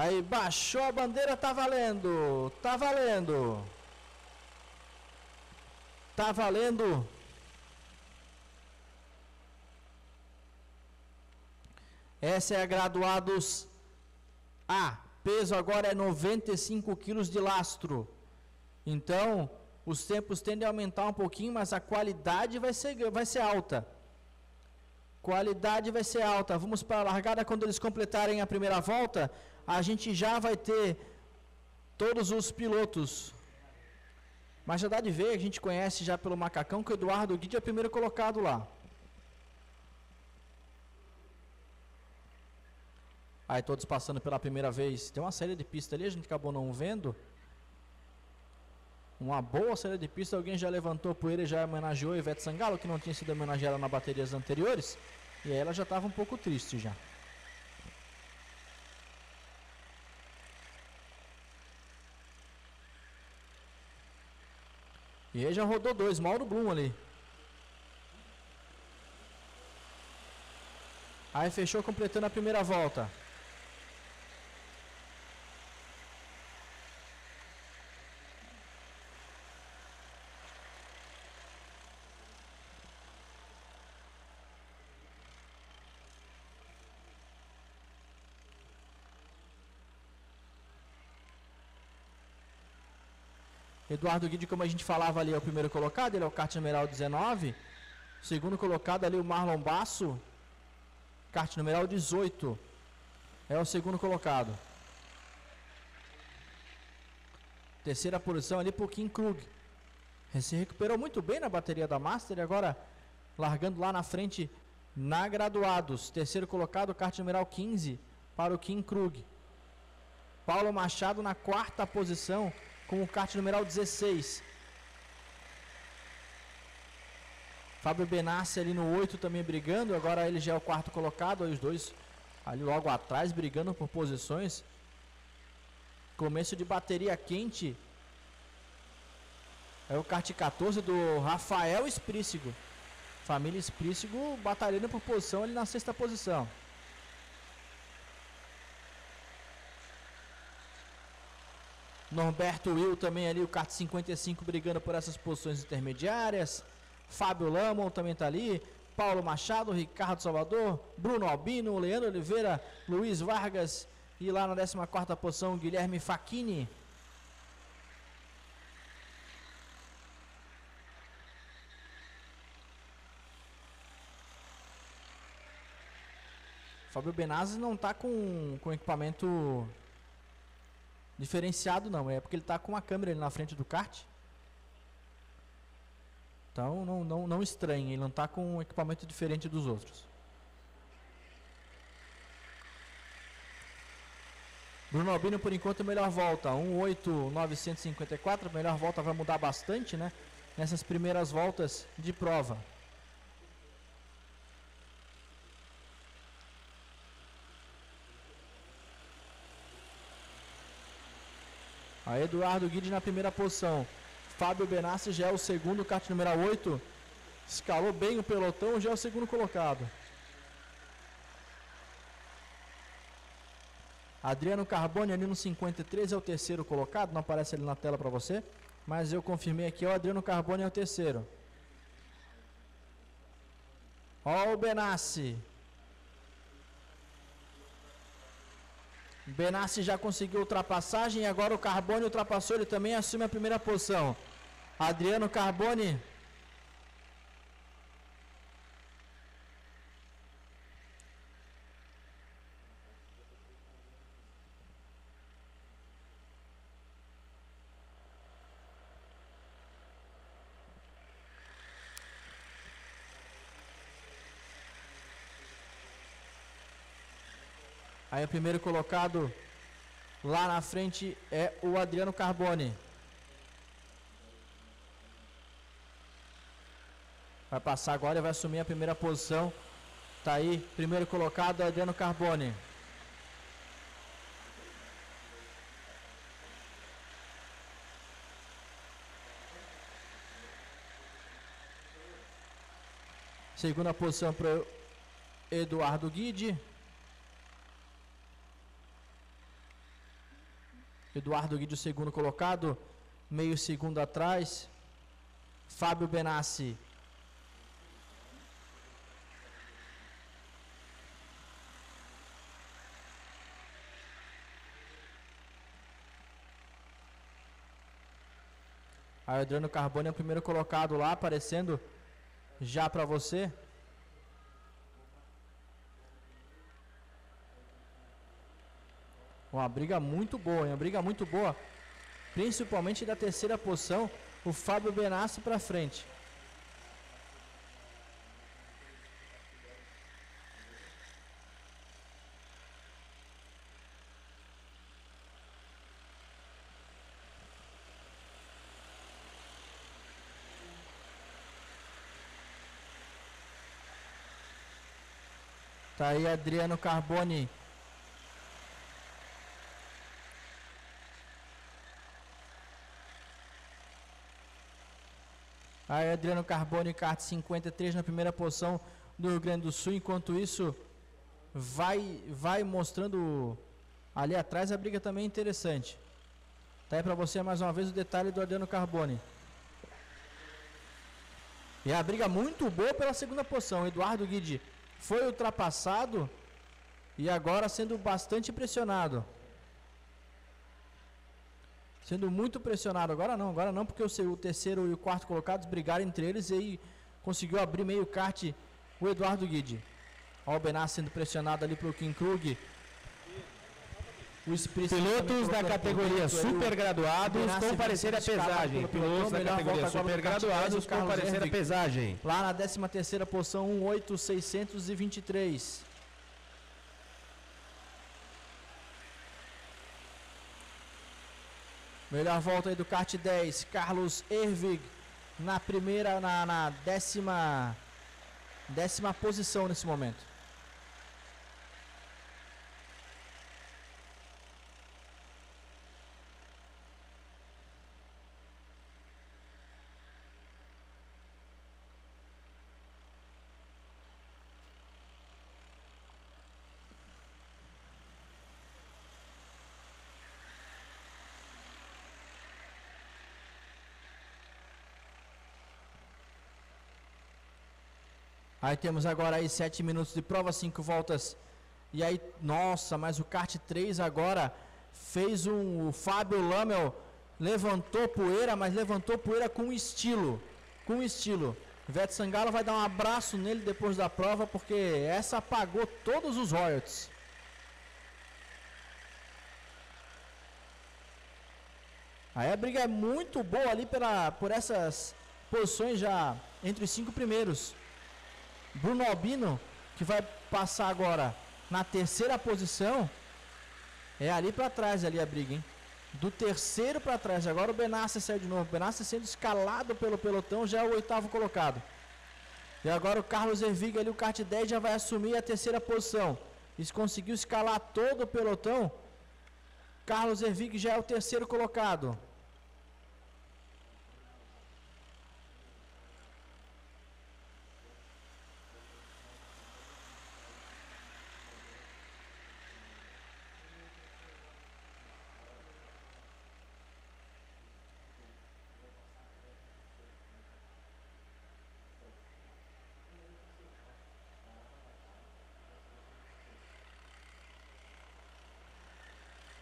Aí baixou a bandeira, tá valendo. Tá valendo. Tá valendo. Essa é a graduados A. Peso agora é 95 quilos de lastro. Então, os tempos tendem a aumentar um pouquinho, mas a qualidade vai ser, vai ser alta. Qualidade vai ser alta. Vamos para a largada quando eles completarem a primeira volta. A gente já vai ter todos os pilotos. Mas já dá de ver, a gente conhece já pelo macacão que o Eduardo Guide é o primeiro colocado lá. Aí todos passando pela primeira vez. Tem uma série de pistas ali, a gente acabou não vendo. Uma boa série de pistas. Alguém já levantou poeira e já homenageou Ivete Sangalo, que não tinha sido homenageada nas baterias anteriores. E aí ela já estava um pouco triste já. E aí já rodou dois, Mauro Blum ali. Aí fechou completando a primeira volta. Eduardo Guide, como a gente falava ali, é o primeiro colocado, ele é o kart numeral 19. Segundo colocado ali, o Marlon Basso, kart numeral 18. É o segundo colocado. Terceira posição ali por Kim Krug. Se recuperou muito bem na bateria da Master e agora largando lá na frente na graduados. Terceiro colocado, kart numeral 15 para o Kim Krug. Paulo Machado na quarta posição com o kart numeral 16. Fábio Benassi ali no 8 também brigando. Agora ele já é o quarto colocado. Os dois ali logo atrás brigando por posições. Começo de bateria quente. É o kart 14 do Rafael Esprícigo. Família Esprícigo batalhando por posição ali na sexta posição. Norberto Will também ali, o kart 55 brigando por essas posições intermediárias. Fábio Lamon também está ali. Paulo Machado, Ricardo Salvador, Bruno Albino, Leandro Oliveira, Luiz Vargas e lá na 14 posição Guilherme Facchini. Fábio Benazzi não está com, com equipamento Diferenciado não, é porque ele está com uma câmera na frente do kart. Então não, não, não estranhe, ele não está com um equipamento diferente dos outros. Bruno Albino por enquanto melhor volta, 18954, melhor volta vai mudar bastante, né? Nessas primeiras voltas de prova. A Eduardo Guide na primeira posição. Fábio Benassi já é o segundo, kart número 8. Escalou bem o pelotão, já é o segundo colocado. Adriano Carbone ali no 53 é o terceiro colocado, não aparece ali na tela para você, mas eu confirmei aqui, o Adriano Carbone é o terceiro. Ó o Benassi. Benassi já conseguiu ultrapassagem e agora o Carbone ultrapassou, ele também assume a primeira posição. Adriano Carbone. Aí o primeiro colocado lá na frente é o Adriano Carbone. Vai passar agora e vai assumir a primeira posição. Tá aí, primeiro colocado, Adriano Carbone. Segunda posição para Eduardo Guide. Eduardo Guide, o segundo colocado. Meio segundo atrás. Fábio Benassi. Aí Adriano Carbone é o primeiro colocado lá, aparecendo já para você. Uma briga muito boa, hein? uma briga muito boa. Principalmente da terceira posição, o Fábio Benassi para frente. Tá aí Adriano Carboni Aí Adriano Carbone, kart 53 na primeira posição do Rio Grande do Sul. Enquanto isso, vai, vai mostrando ali atrás a briga também interessante. Tá aí para você mais uma vez o detalhe do Adriano Carbone. E a briga muito boa pela segunda posição. Eduardo Guide foi ultrapassado e agora sendo bastante pressionado sendo muito pressionado. Agora não, agora não, porque o, terceiro e o quarto colocados brigaram entre eles e aí conseguiu abrir meio kart o Eduardo Guide. Benassi sendo pressionado ali pelo Kim Krug. Pilotos da categoria super graduados comparecer a pesagem. Pilotos da categoria super graduados comparecer a pesagem. Lá na 13 terceira posição, 18623. Melhor volta aí do kart 10, Carlos Ervig na primeira, na, na décima, décima posição nesse momento. Aí temos agora aí 7 minutos de prova, 5 voltas. E aí, nossa, mas o kart 3 agora fez um. O Fábio Lamel levantou poeira, mas levantou poeira com estilo. Com estilo. Vete Sangalo vai dar um abraço nele depois da prova, porque essa apagou todos os royalties. Aí a briga é muito boa ali pela, por essas posições já entre os cinco primeiros. Bruno Albino, que vai passar agora na terceira posição, é ali para trás ali a briga, hein? Do terceiro para trás. Agora o Benassi saiu de novo. O Benassi sendo escalado pelo pelotão, já é o oitavo colocado. E agora o Carlos Ervig ali, o kart 10 já vai assumir a terceira posição. Isso conseguiu escalar todo o pelotão. Carlos Ervig já é o terceiro colocado.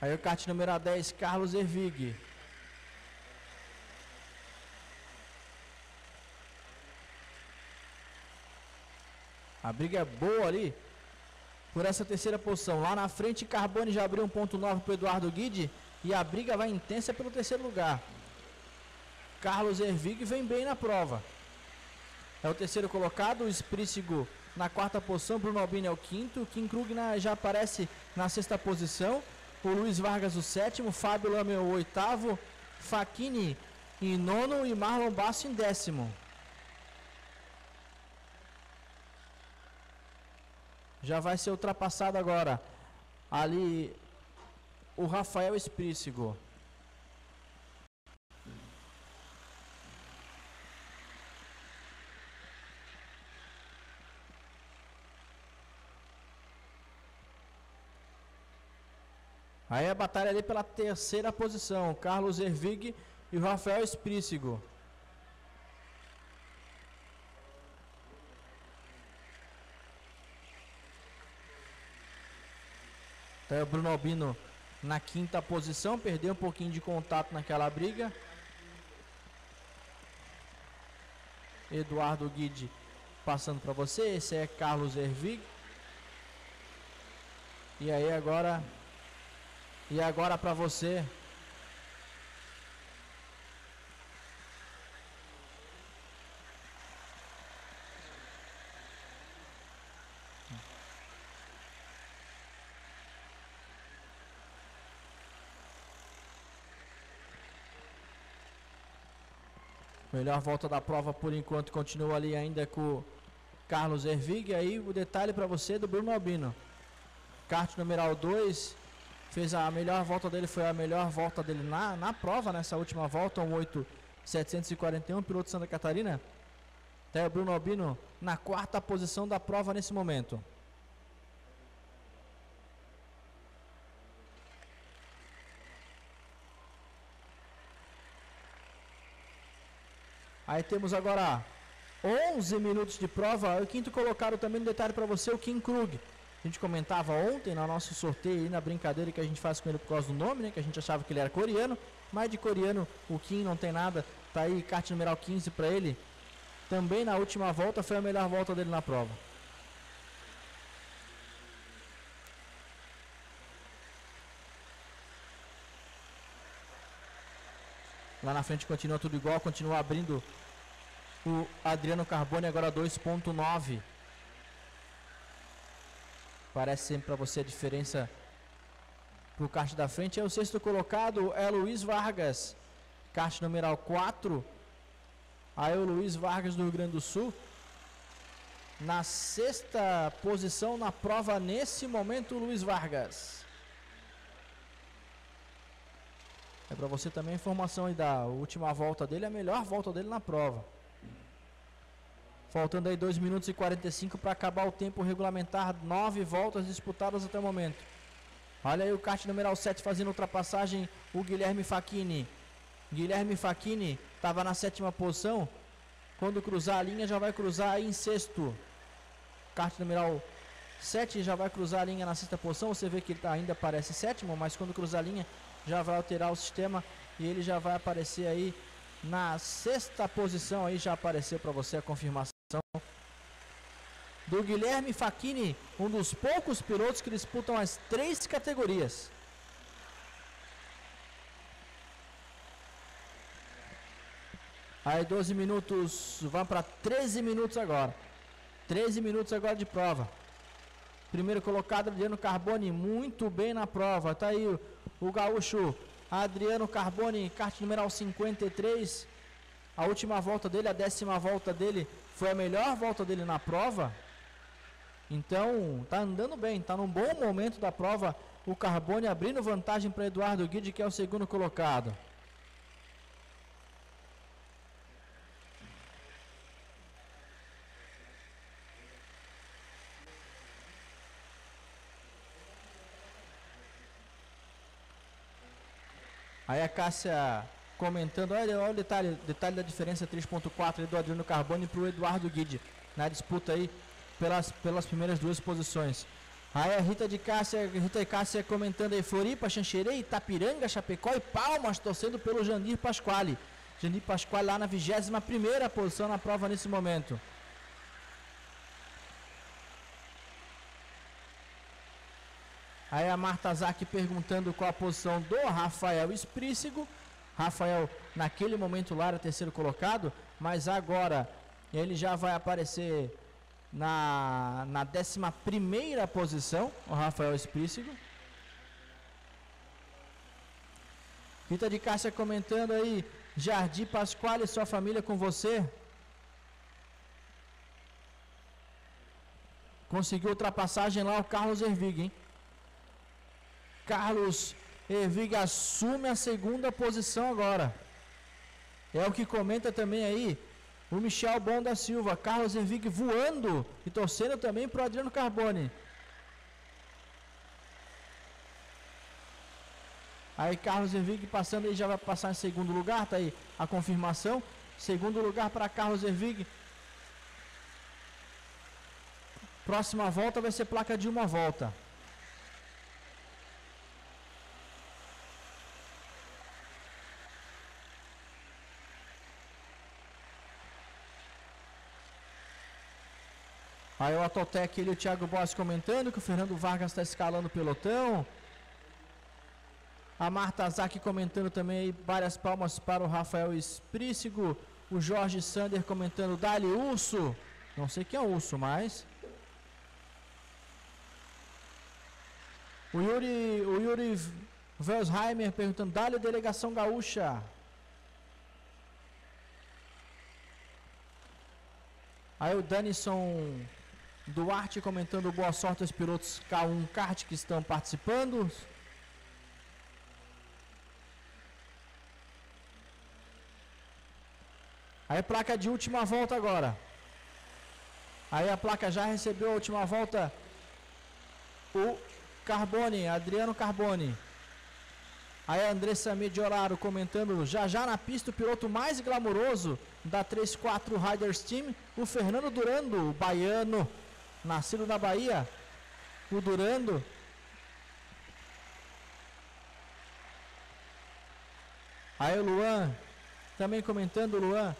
Aí o kart número 10, Carlos Ervig. A briga é boa ali por essa terceira posição. Lá na frente, Carbone já abriu 1.9 para Eduardo Guide e a briga vai intensa pelo terceiro lugar. Carlos Ervig vem bem na prova. É o terceiro colocado, o Sprícigo na quarta posição, Bruno Albini é o quinto, Kim Krug na, já aparece na sexta posição o Luiz Vargas o sétimo, Fábio Lame o oitavo, Faquini em nono e Marlon Basso em décimo. Já vai ser ultrapassado agora. Ali o Rafael Esprícigo. Aí a batalha ali pela terceira posição. Carlos Ervig e Rafael Esprícigo. Então, o Bruno Albino na quinta posição, perdeu um pouquinho de contato naquela briga. Eduardo Guide passando para você, esse é Carlos Ervig. E aí agora e agora para você Melhor volta da prova por enquanto continua ali ainda com Carlos Ervig. Aí o detalhe para você do Bruno Albino. Kart numeral 2 fez a melhor volta dele, foi a melhor volta dele na, na prova, nessa última volta, um 8,741, piloto Santa Catarina. Até o Bruno Albino na quarta posição da prova nesse momento. Aí temos agora 11 minutos de prova. O quinto colocado também, um detalhe para você, o Kim Krug. A gente comentava ontem no nosso sorteio, na brincadeira que a gente faz com ele por causa do nome, né? Que a gente achava que ele era coreano. Mas de coreano o Kim não tem nada. Tá aí, kart numeral 15 para ele. Também na última volta foi a melhor volta dele na prova. Lá na frente continua tudo igual, continua abrindo o Adriano Carbone agora 2.9. Parece sempre para você a diferença pro kart da frente. É o sexto colocado, é Luiz Vargas. Kart numeral 4. Aí o Luiz Vargas do Rio Grande do Sul. Na sexta posição na prova nesse momento, Luiz Vargas. É para você também a informação aí da última volta dele, a melhor volta dele na prova. Faltando aí 2 minutos e 45 para acabar o tempo regulamentar, nove voltas disputadas até o momento. Olha aí o kart numeral 7 fazendo ultrapassagem, o Guilherme Facchini. Guilherme Facchini estava na sétima posição. Quando cruzar a linha, já vai cruzar aí em sexto. Kart numeral 7 já vai cruzar a linha na sexta posição. Você vê que ele ainda aparece sétimo, mas quando cruzar a linha, já vai alterar o sistema e ele já vai aparecer aí na sexta posição aí já apareceu para você a confirmação do Guilherme Facchini, um dos poucos pilotos que disputam as três categorias. Aí 12 minutos, vão para 13 minutos agora. 13 minutos agora de prova. Primeiro colocado Adriano Carboni, muito bem na prova. Tá aí o, o gaúcho Adriano Carboni, kart numeral 53. A última volta dele, a décima volta dele, foi a melhor volta dele na prova. Então, tá andando bem, tá num bom momento da prova. O Carbone abrindo vantagem para Eduardo Guide, que é o segundo colocado. Aí a Cássia comentando, olha, olha o detalhe, detalhe da diferença 3.4 do Adriano Carbone para o Eduardo Guide na disputa aí pelas, pelas primeiras duas posições. Aí a Rita de Cássia, Rita de Cássia comentando aí, Floripa, Xanxerê, Itapiranga, Chapecó e Palmas, torcendo pelo Jandir Pasquale. Jandir Pasquale lá na 21 primeira posição na prova nesse momento. Aí a Marta Zac perguntando qual a posição do Rafael Esprícigo. Rafael, naquele momento lá era terceiro colocado, mas agora ele já vai aparecer na, na 11 primeira posição, o Rafael Esprícigo. Rita de Cássia comentando aí, Jardim Pascoal e sua família com você. Conseguiu ultrapassagem lá o Carlos Ervig, hein? Carlos Ervig assume a segunda posição agora. É o que comenta também aí o Michel Bom da Silva. Carlos Ervig voando e torcendo também para o Adriano Carbone. Aí Carlos Ervig passando aí já vai passar em segundo lugar, tá aí a confirmação. Segundo lugar para Carlos Ervig. Próxima volta vai ser placa de uma volta. Aí o Atotec e o Thiago Boss comentando que o Fernando Vargas está escalando o pelotão. A Marta Zaki comentando também várias palmas para o Rafael Esprícigo. O Jorge Sander comentando Dali Urso. Não sei quem é Urso, mas. O Yuri, o Yuri Velsheimer perguntando Dali Delegação Gaúcha. Aí o Danison Duarte comentando boa sorte aos pilotos K1 Kart que estão participando. Aí placa de última volta agora. Aí a placa já recebeu a última volta. O Carbone, Adriano Carbone. Aí a Andressa Mediolaro comentando já já na pista o piloto mais glamouroso da 34 Riders Team, o Fernando Durando, o baiano nascido na Bahia, o Durando. Aí o Luan, também comentando o Luan,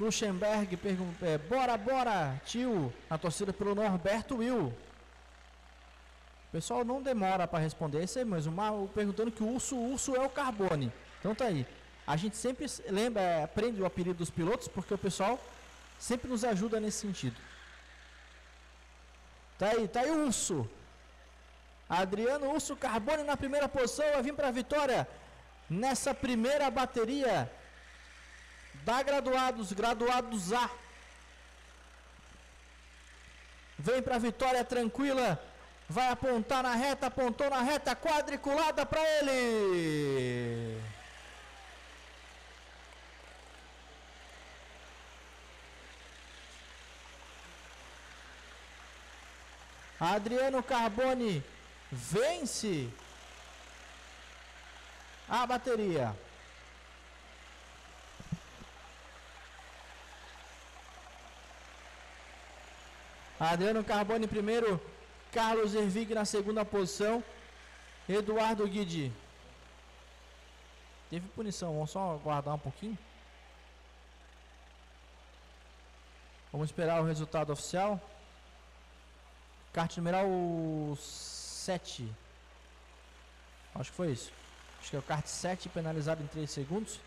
Luxemburg pergunta, é, bora, bora, tio, a torcida pelo Norberto Will. O pessoal não demora para responder, é mesmo, mas perguntando que o urso, o urso é o Carbone. Então tá aí. A gente sempre lembra, é, aprende o apelido dos pilotos, porque o pessoal sempre nos ajuda nesse sentido. Tá aí, tá aí o Urso. Adriano Urso Carbone na primeira posição, vai vir para a vitória nessa primeira bateria da graduados, graduados A. Vem para a vitória tranquila, vai apontar na reta, apontou na reta, quadriculada para ele. Adriano Carbone vence a bateria. Adriano Carbone em primeiro, Carlos Ervig na segunda posição, Eduardo Guidi. Teve punição, vamos só aguardar um pouquinho. Vamos esperar o resultado oficial. Kart numeral 7. Acho que foi isso. Acho que é o kart 7 penalizado em 3 segundos.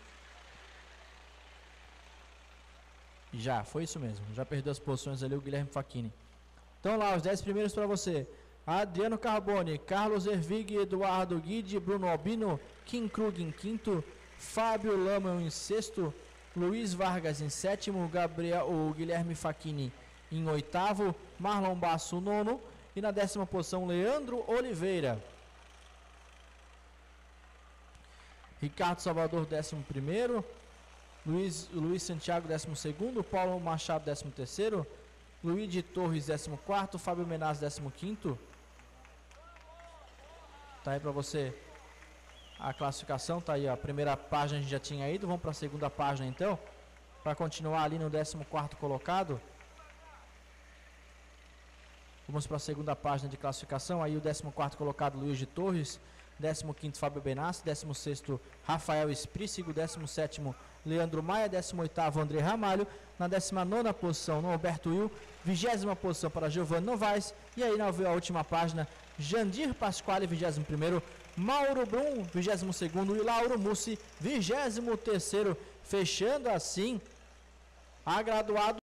Já, foi isso mesmo. Já perdeu as posições ali o Guilherme Facchini. Então lá, os 10 primeiros para você. Adriano Carbone, Carlos Ervig, Eduardo Guide, Bruno Albino, Kim Krug em quinto, Fábio Lama em sexto, Luiz Vargas em sétimo, Gabriel, o Guilherme Facchini em oitavo, Marlon Basso nono e na décima posição Leandro Oliveira. Ricardo Salvador décimo primeiro, Luiz, Luiz Santiago décimo segundo, Paulo Machado décimo terceiro, Luiz Torres décimo quarto, Fábio Menaz décimo quinto. Tá aí para você a classificação, tá aí a primeira página a gente já tinha ido, vamos para a segunda página então, para continuar ali no décimo quarto colocado. Vamos para a segunda página de classificação. Aí o 14 colocado Luiz de Torres, 15 Fábio Benassi, 16 Rafael Esprícigo, 17 Leandro Maia, 18 André Ramalho, na 19 posição Norberto Will, 20 posição para Giovanni Novaes, e aí na última página Jandir Pasquale, 21 Mauro Brum, 22 e Lauro Mussi, 23 fechando assim a graduado